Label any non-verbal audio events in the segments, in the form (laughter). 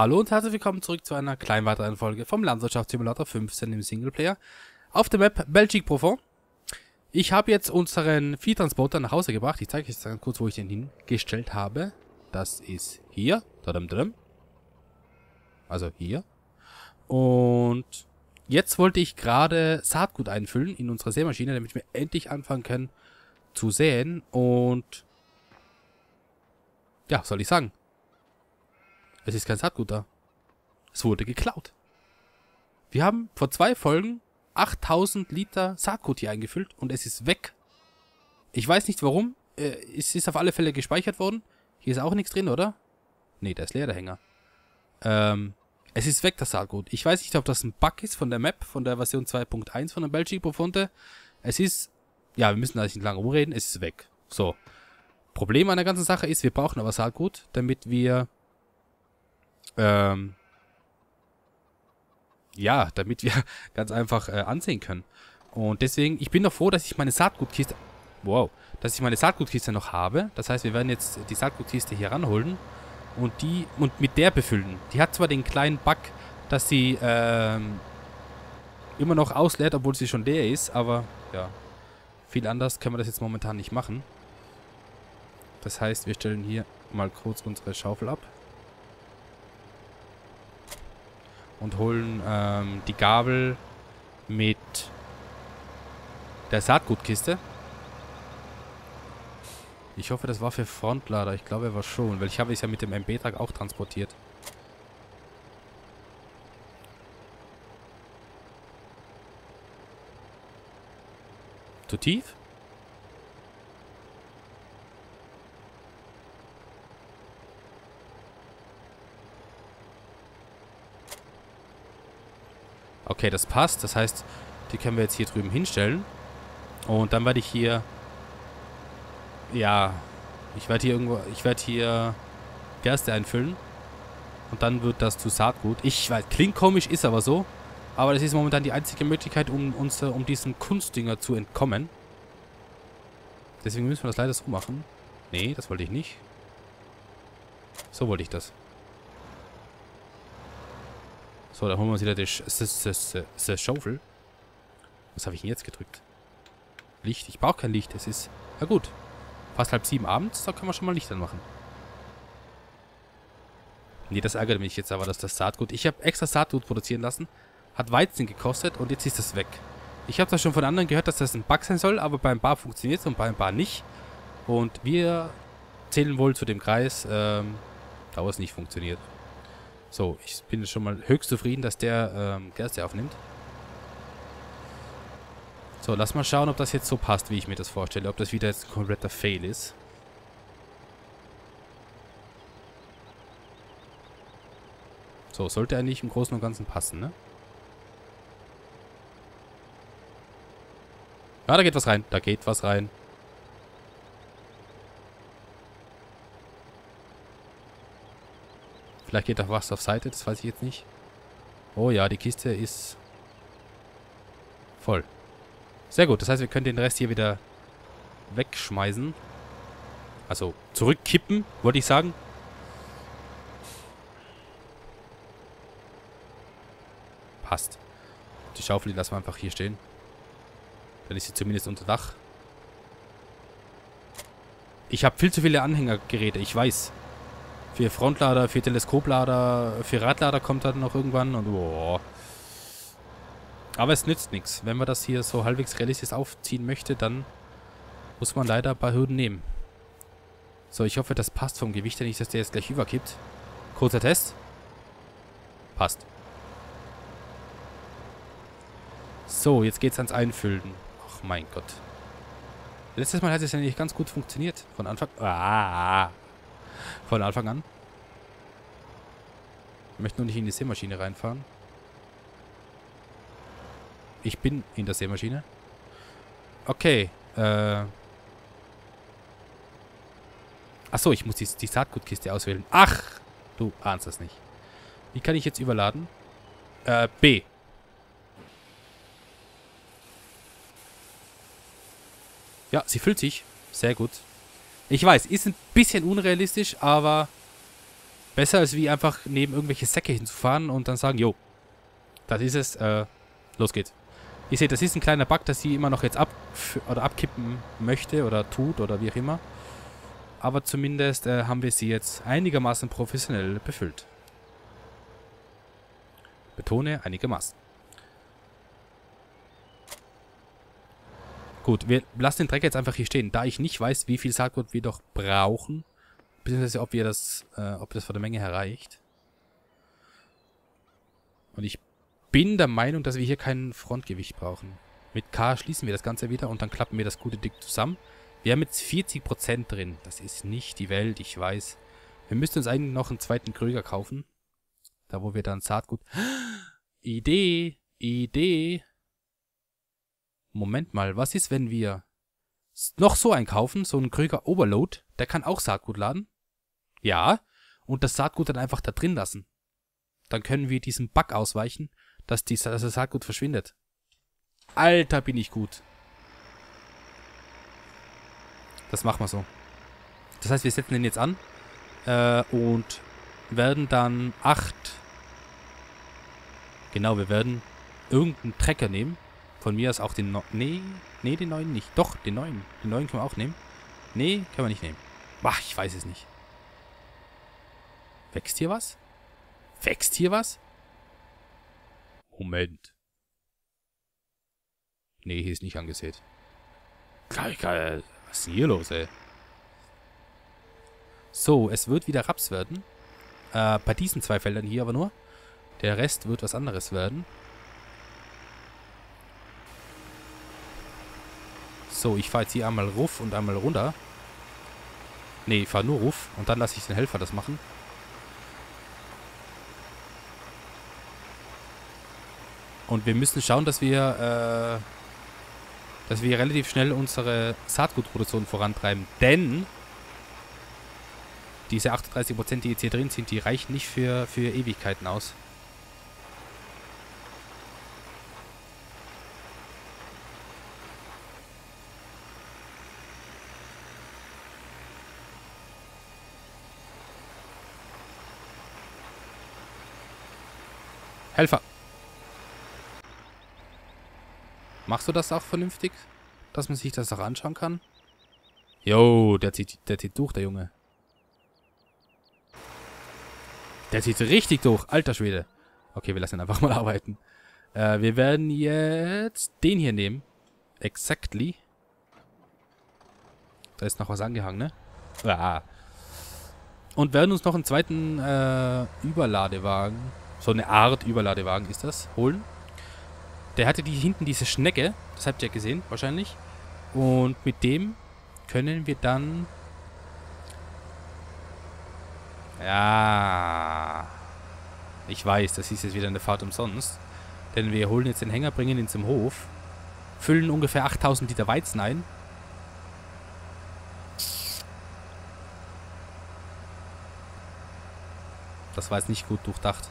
Hallo und herzlich willkommen zurück zu einer kleinen weiteren Folge vom Landwirtschaftssimulator 15 im Singleplayer auf der Map Belgique Profond. Ich habe jetzt unseren Viehtransporter nach Hause gebracht. Ich zeige euch jetzt ganz kurz, wo ich den hingestellt habe. Das ist hier. Also hier. Und jetzt wollte ich gerade Saatgut einfüllen in unsere Sämaschine, damit wir endlich anfangen können zu säen. Und ja, soll ich sagen. Es ist kein Saatgut da. Es wurde geklaut. Wir haben vor zwei Folgen 8000 Liter Saatgut hier eingefüllt und es ist weg. Ich weiß nicht warum. Äh, es ist auf alle Fälle gespeichert worden. Hier ist auch nichts drin, oder? Nee, da ist leer der Hänger. Ähm, es ist weg, das Saatgut. Ich weiß nicht, ob das ein Bug ist von der Map, von der Version 2.1 von der Belgique Profonte. Es ist, ja, wir müssen da nicht lange rumreden, es ist weg. So. Problem an der ganzen Sache ist, wir brauchen aber Saatgut, damit wir ähm, ja, damit wir (laughs) ganz einfach äh, ansehen können. Und deswegen, ich bin noch froh, dass ich meine Saatgutkiste, wow, dass ich meine Saatgutkiste noch habe. Das heißt, wir werden jetzt die Saatgutkiste hier ranholen und die und mit der befüllen. Die hat zwar den kleinen Bug, dass sie ähm, immer noch ausleert, obwohl sie schon leer ist, aber ja, viel anders können wir das jetzt momentan nicht machen. Das heißt, wir stellen hier mal kurz unsere Schaufel ab. Und holen ähm, die Gabel mit der Saatgutkiste. Ich hoffe, das war für Frontlader. Ich glaube, er war schon, weil ich habe es ja mit dem MB-Trag auch transportiert. Zu tief? Okay, das passt. Das heißt, die können wir jetzt hier drüben hinstellen. Und dann werde ich hier... Ja, ich werde hier irgendwo... Ich werde hier Gerste einfüllen. Und dann wird das zu Saatgut. Ich weiß, klingt komisch, ist aber so. Aber das ist momentan die einzige Möglichkeit, um, uns, um diesem Kunstdünger zu entkommen. Deswegen müssen wir das leider so machen. Nee, das wollte ich nicht. So wollte ich das. So, dann holen wir uns wieder die, Sch die Schaufel. Was habe ich denn jetzt gedrückt? Licht. Ich brauche kein Licht. Es ist... Na gut. Fast halb sieben abends. Da können wir schon mal Licht anmachen. Nee, das ärgert mich jetzt aber, dass das Saatgut... Ich habe extra Saatgut produzieren lassen. Hat Weizen gekostet und jetzt ist es weg. Ich habe das schon von anderen gehört, dass das ein Bug sein soll, aber beim Bar funktioniert es und beim Bar nicht. Und wir zählen wohl zu dem Kreis, ähm, da es nicht funktioniert. So, ich bin schon mal höchst zufrieden, dass der ähm, Gerste aufnimmt. So, lass mal schauen, ob das jetzt so passt, wie ich mir das vorstelle. Ob das wieder jetzt ein kompletter Fail ist. So, sollte eigentlich im Großen und Ganzen passen, ne? Ja, da geht was rein. Da geht was rein. Vielleicht geht auch was auf Seite, das weiß ich jetzt nicht. Oh ja, die Kiste ist voll. Sehr gut, das heißt, wir können den Rest hier wieder wegschmeißen. Also zurückkippen, wollte ich sagen. Passt. Die Schaufel, die lassen wir einfach hier stehen. Dann ist sie zumindest unter Dach. Ich habe viel zu viele Anhängergeräte, ich weiß. Für Frontlader, für Teleskoplader, für Radlader kommt dann noch irgendwann und boah. Aber es nützt nichts. Wenn man das hier so halbwegs realistisch aufziehen möchte, dann muss man leider ein paar Hürden nehmen. So, ich hoffe, das passt vom Gewicht, nicht, dass der jetzt gleich überkippt. Kurzer Test. Passt. So, jetzt geht's ans Einfüllen. Ach mein Gott. Letztes Mal hat es ja nicht ganz gut funktioniert. Von Anfang... Ah, von Anfang an. Ich möchte nur nicht in die Seemaschine reinfahren. Ich bin in der Seemaschine. Okay. Äh. Achso, ich muss die, die Saatgutkiste auswählen. Ach! Du ahnst das nicht. Wie kann ich jetzt überladen? Äh, B. Ja, sie füllt sich. Sehr gut. Ich weiß, ist ein bisschen unrealistisch, aber Besser als wie einfach neben irgendwelche Säcke hinzufahren und dann sagen, jo, das ist es, äh, los geht's. Ihr seht, das ist ein kleiner Bug, dass sie immer noch jetzt ab oder abkippen möchte oder tut oder wie auch immer. Aber zumindest äh, haben wir sie jetzt einigermaßen professionell befüllt. Betone einigermaßen. Gut, wir lassen den Dreck jetzt einfach hier stehen. Da ich nicht weiß, wie viel Saatgut wir doch brauchen, beziehungsweise ob wir das, äh, ob das von der Menge her reicht. Und ich bin der Meinung, dass wir hier kein Frontgewicht brauchen. Mit K schließen wir das Ganze wieder und dann klappen wir das gute Dick zusammen. Wir haben jetzt 40% drin. Das ist nicht die Welt, ich weiß. Wir müssten uns eigentlich noch einen zweiten Krüger kaufen. Da, wo wir dann Saatgut... (gasps) Idee! Idee! Moment mal, was ist, wenn wir noch so einkaufen, so einen Krüger Overload, der kann auch Saatgut laden? Ja, und das Saatgut dann einfach da drin lassen. Dann können wir diesem Bug ausweichen, dass, die, dass das Saatgut verschwindet. Alter, bin ich gut. Das machen wir so. Das heißt, wir setzen den jetzt an äh, und werden dann acht... Genau, wir werden irgendeinen Trecker nehmen von mir aus auch den neuen. Nee, nee, den neuen nicht. Doch, den neuen. Den neuen können wir auch nehmen. Nee, können wir nicht nehmen. Ach, ich weiß es nicht. Wächst hier was? Wächst hier was? Moment. Nee, hier ist nicht angesät. Geil, geil. Was ist denn hier los, ey? So, es wird wieder Raps werden. Äh, bei diesen zwei Feldern hier aber nur. Der Rest wird was anderes werden. So, ich fahre jetzt hier einmal ruf und einmal runter. Ne, ich fahre nur ruf und dann lasse ich den Helfer das machen. Und wir müssen schauen, dass wir, äh, dass wir relativ schnell unsere Saatgutproduktion vorantreiben. Denn diese 38%, die jetzt hier drin sind, die reichen nicht für, für Ewigkeiten aus. Helfer. Machst du das auch vernünftig? Dass man sich das auch anschauen kann? Jo, der zieht, der zieht durch, der Junge. Der zieht richtig durch. Alter Schwede. Okay, wir lassen ihn einfach mal (laughs) arbeiten. Äh, wir werden jetzt den hier nehmen. Exactly. Da ist noch was angehangen, ne? Ah. Und werden uns noch einen zweiten äh, Überladewagen so eine Art Überladewagen ist das, holen. Der hatte die hinten diese Schnecke, das habt ihr ja gesehen, wahrscheinlich. Und mit dem können wir dann... Ja... Ich weiß, das ist jetzt wieder eine Fahrt umsonst. Denn wir holen jetzt den Hänger, bringen ihn zum Hof, füllen ungefähr 8000 Liter Weizen ein. Das war jetzt nicht gut durchdacht.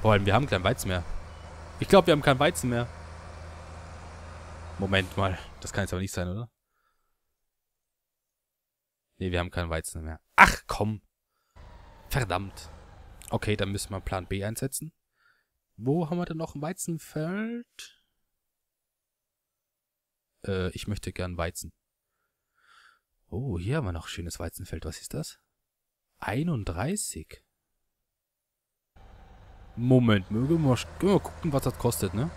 Boah, wir haben kein Weizen mehr. Ich glaube, wir haben kein Weizen mehr. Moment mal. Das kann jetzt aber nicht sein, oder? Nee, wir haben kein Weizen mehr. Ach, komm. Verdammt. Okay, dann müssen wir Plan B einsetzen. Wo haben wir denn noch ein Weizenfeld? Äh, ich möchte gern Weizen. Oh, hier haben wir noch schönes Weizenfeld. Was ist das? 31. Moment, mögen wir, wir mal gucken, was das kostet, ne?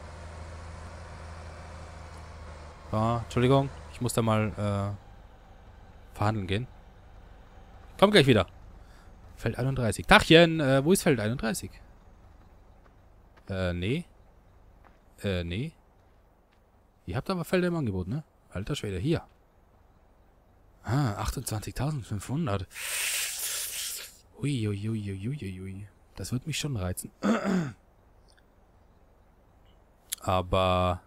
Ah, Entschuldigung, ich muss da mal äh, verhandeln gehen. Komm gleich wieder. Feld 31. Tachchen, äh, wo ist Feld 31? Äh, nee. Äh, nee. Ihr habt aber Felder im Angebot, ne? Alter Schwede, hier. Ah, 28.500. Ui, ui, ui, ui, ui, ui. Das wird mich schon reizen. Aber...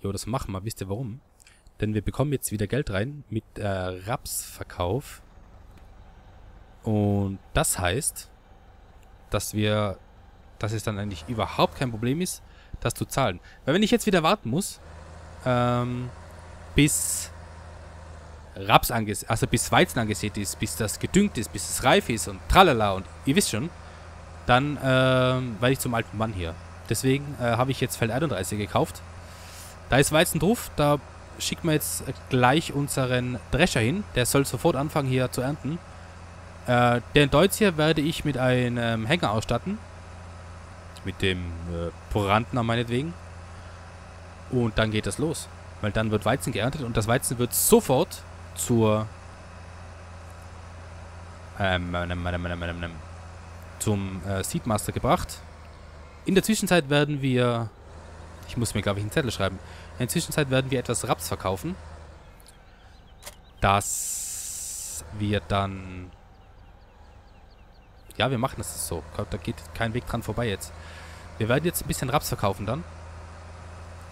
Jo, das machen wir. Wisst ihr warum? Denn wir bekommen jetzt wieder Geld rein mit äh, Rapsverkauf. Und das heißt, dass wir... Dass es dann eigentlich überhaupt kein Problem ist, das zu zahlen. Weil wenn ich jetzt wieder warten muss, ähm, bis Raps angesät, also bis Weizen angesät ist, bis das gedüngt ist, bis es reif ist und tralala und ihr wisst schon, dann äh, werde ich zum alten Mann hier. Deswegen äh, habe ich jetzt Feld 31 gekauft. Da ist Weizen drauf, da schicken wir jetzt gleich unseren Drescher hin. Der soll sofort anfangen hier zu ernten. Äh, den Deutz hier werde ich mit einem Hänger ausstatten. Mit dem äh, Brandner meinetwegen. Und dann geht das los. Weil dann wird Weizen geerntet und das Weizen wird sofort zur ähm, ähm, ähm, ähm, zum äh, Seedmaster gebracht. In der Zwischenzeit werden wir, ich muss mir glaube ich einen Zettel schreiben, in der Zwischenzeit werden wir etwas Raps verkaufen. Das wir dann, ja wir machen das so, da geht kein Weg dran vorbei jetzt. Wir werden jetzt ein bisschen Raps verkaufen dann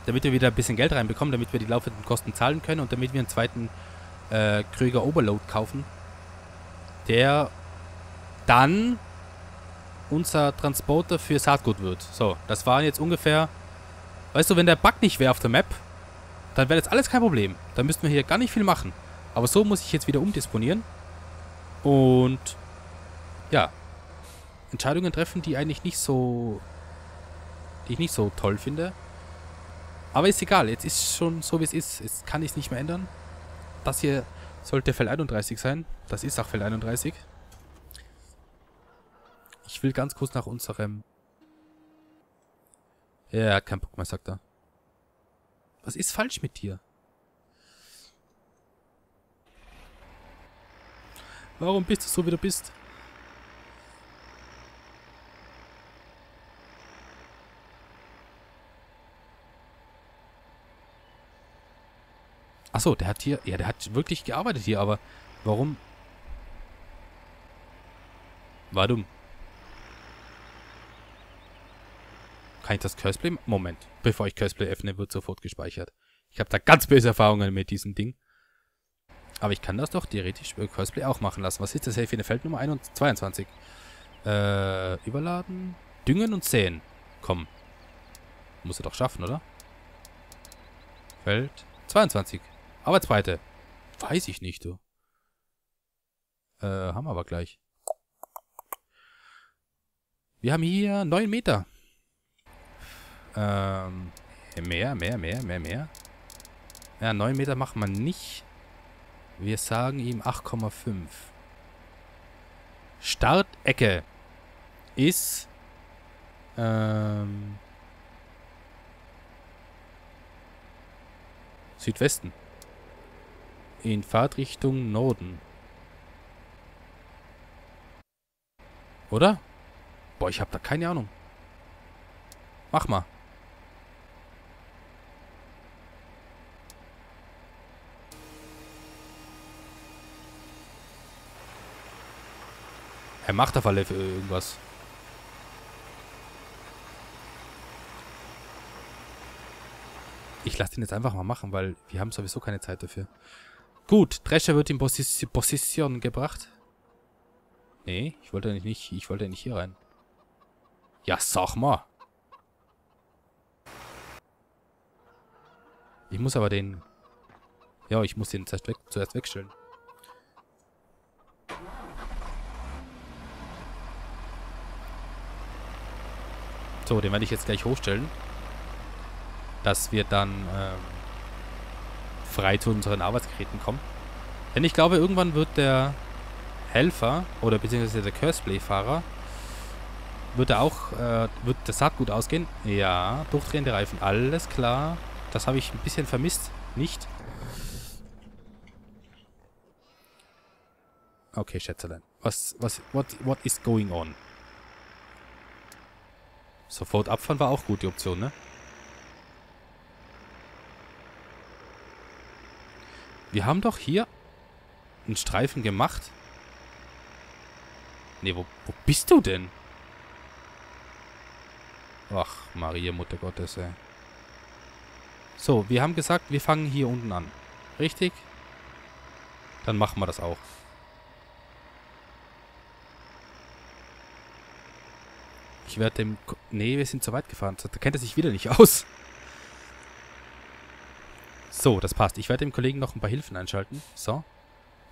damit wir wieder ein bisschen Geld reinbekommen, damit wir die laufenden Kosten zahlen können und damit wir einen zweiten äh, Kröger Overload kaufen, der dann unser Transporter für Saatgut wird. So, das waren jetzt ungefähr... Weißt du, wenn der Bug nicht wäre auf der Map, dann wäre jetzt alles kein Problem. Dann müssten wir hier gar nicht viel machen. Aber so muss ich jetzt wieder umdisponieren. Und ja, Entscheidungen treffen, die eigentlich nicht so... die ich nicht so toll finde. Aber ist egal, jetzt ist schon so wie es ist. Jetzt kann ich es nicht mehr ändern. Das hier sollte Feld 31 sein. Das ist auch Feld 31. Ich will ganz kurz nach unserem... Ja, keinen Bock mehr, sagt er. Was ist falsch mit dir? Warum bist du so, wie du bist? Achso, der hat hier... Ja, der hat wirklich gearbeitet hier, aber warum... War dumm. Kann ich das Curseplay... Moment. Bevor ich Curseplay öffne, wird sofort gespeichert. Ich habe da ganz böse Erfahrungen mit diesem Ding. Aber ich kann das doch theoretisch bei Curseplay auch machen lassen. Was ist das hier für eine Feldnummer 22? Äh, überladen. Düngen und säen. Komm. Muss er doch schaffen, oder? Feld 22. Arbeitsbreite. Weiß ich nicht, du. Äh, haben wir aber gleich. Wir haben hier 9 Meter. Ähm, mehr, mehr, mehr, mehr, mehr. Ja, 9 Meter machen wir nicht. Wir sagen ihm 8,5. Startecke ist ähm, Südwesten in Fahrtrichtung Norden. Oder? Boah, ich habe da keine Ahnung. Mach mal. Er macht auf alle Fälle irgendwas. Ich lasse den jetzt einfach mal machen, weil wir haben sowieso keine Zeit dafür. Gut, Drescher wird in Posis Position gebracht. Nee, ich wollte nicht, ich wollte nicht hier rein. Ja, sag mal. Ich muss aber den... Ja, ich muss den zuerst, weg, zuerst wegstellen. So, den werde ich jetzt gleich hochstellen. Dass wir dann... Ähm frei zu unseren Arbeitsgeräten kommen. Denn ich glaube, irgendwann wird der Helfer oder beziehungsweise der Curseplay-Fahrer wird er auch, äh, wird das Saatgut ausgehen? Ja, durchdrehende Reifen, alles klar. Das habe ich ein bisschen vermisst. Nicht? Okay, Schätzelein. Was, was, what, what is going on? Sofort abfahren war auch gut, die Option, ne? Wir haben doch hier einen Streifen gemacht. Ne, wo, wo bist du denn? Ach, Maria, Mutter Gottes, ey. So, wir haben gesagt, wir fangen hier unten an. Richtig? Dann machen wir das auch. Ich werde dem... Ne, wir sind zu weit gefahren. Da kennt er sich wieder nicht aus. So, das passt. Ich werde dem Kollegen noch ein paar Hilfen einschalten. So.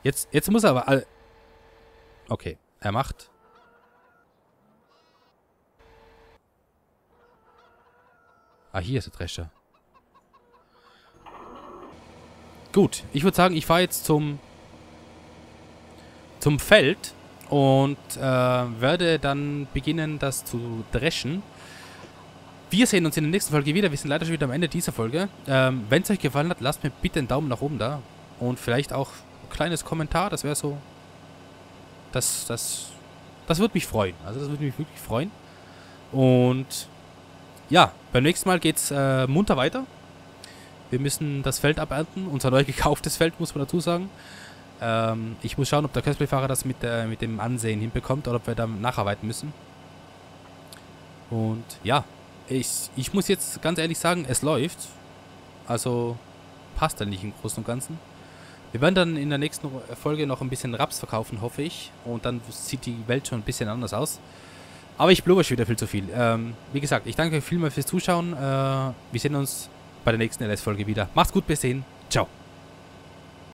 Jetzt, jetzt muss er aber... All okay, er macht... Ah, hier ist der Drescher. Gut, ich würde sagen, ich fahre jetzt zum zum Feld und äh, werde dann beginnen, das zu dreschen. Wir sehen uns in der nächsten Folge wieder. Wir sind leider schon wieder am Ende dieser Folge. Ähm, Wenn es euch gefallen hat, lasst mir bitte einen Daumen nach oben da. Und vielleicht auch ein kleines Kommentar. Das wäre so... Das, das, das würde mich freuen. Also das würde mich wirklich freuen. Und ja, beim nächsten Mal geht es äh, munter weiter. Wir müssen das Feld abernten. Unser neu gekauftes Feld, muss man dazu sagen. Ähm, ich muss schauen, ob der Cosplay-Fahrer das mit, äh, mit dem Ansehen hinbekommt oder ob wir da nacharbeiten müssen. Und ja, ich, ich muss jetzt ganz ehrlich sagen, es läuft. Also passt dann nicht im Großen und Ganzen. Wir werden dann in der nächsten Folge noch ein bisschen Raps verkaufen, hoffe ich. Und dann sieht die Welt schon ein bisschen anders aus. Aber ich blubber schon wieder viel zu viel. Ähm, wie gesagt, ich